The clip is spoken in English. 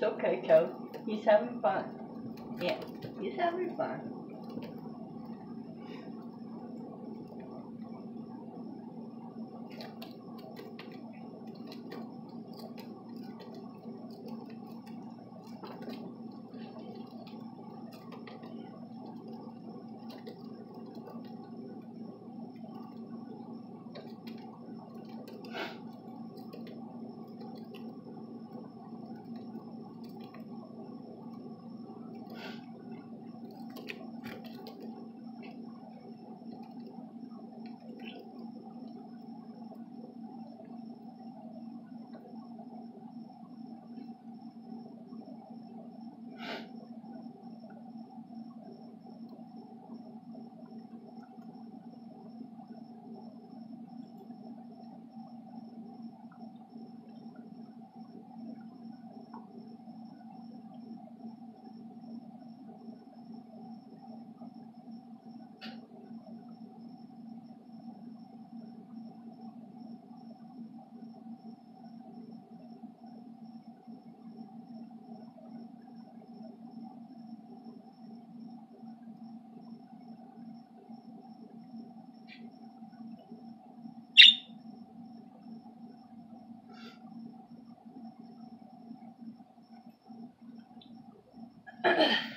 It's okay, Joe, he's having fun. Yeah, he's having fun. Uh-huh.